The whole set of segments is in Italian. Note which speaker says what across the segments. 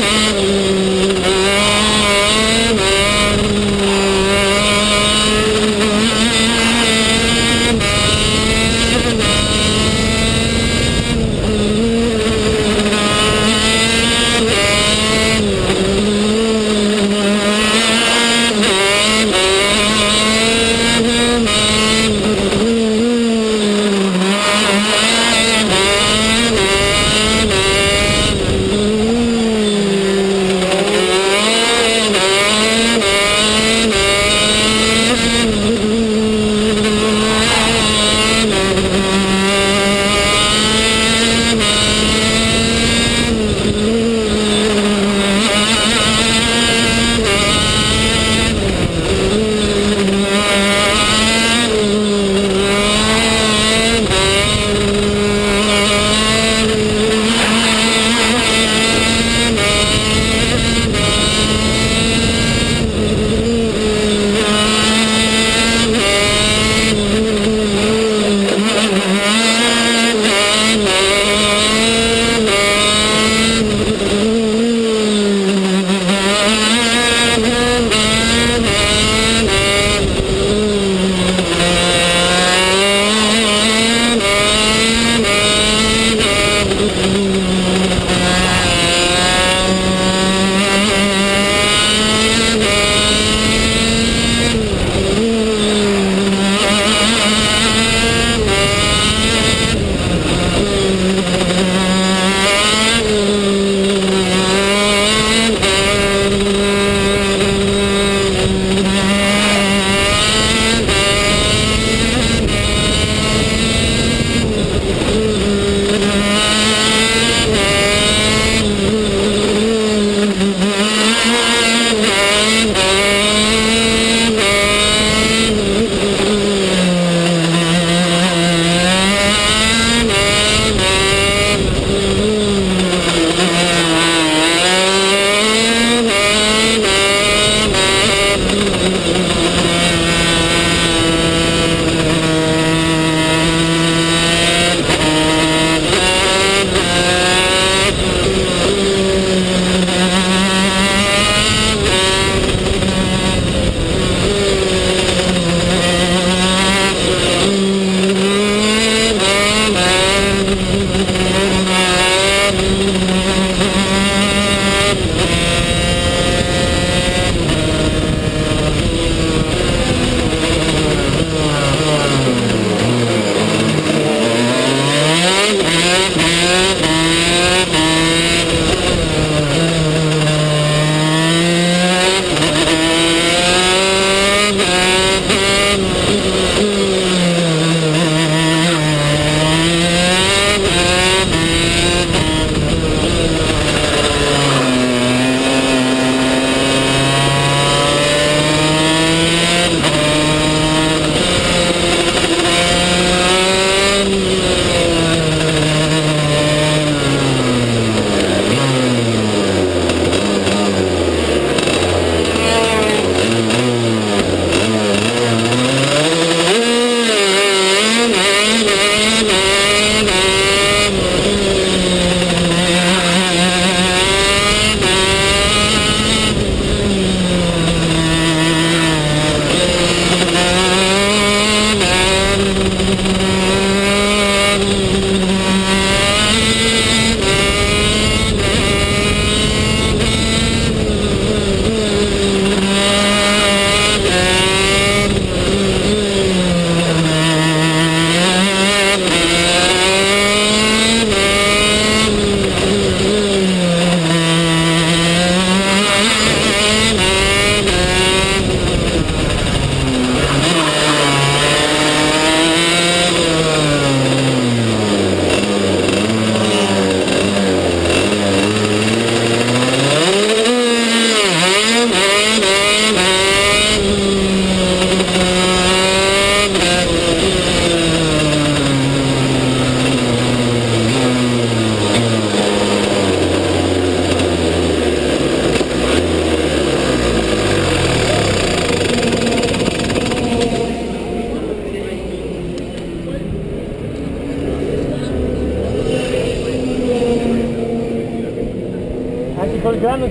Speaker 1: Mm-hmm.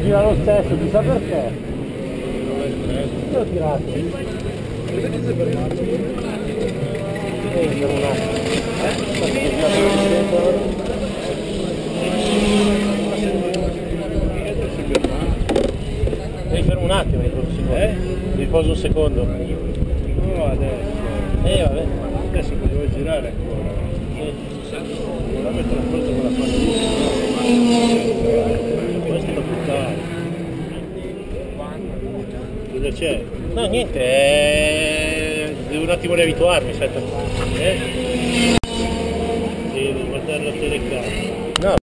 Speaker 1: Gira lo stesso, chissà perché. Io tirato.
Speaker 2: Vedete
Speaker 1: per un attimo. Eh? Devi fermo un attimo, riposo un secondo.
Speaker 2: Eh?
Speaker 1: Riposo un secondo.
Speaker 2: No, adesso.
Speaker 1: Eh vabbè.
Speaker 2: Adesso che devo girare ancora. Non la metto forza con la parte Cosa c'è?
Speaker 1: No niente, eh, devo un attimo riabituarmi, aspetta.
Speaker 2: Eh?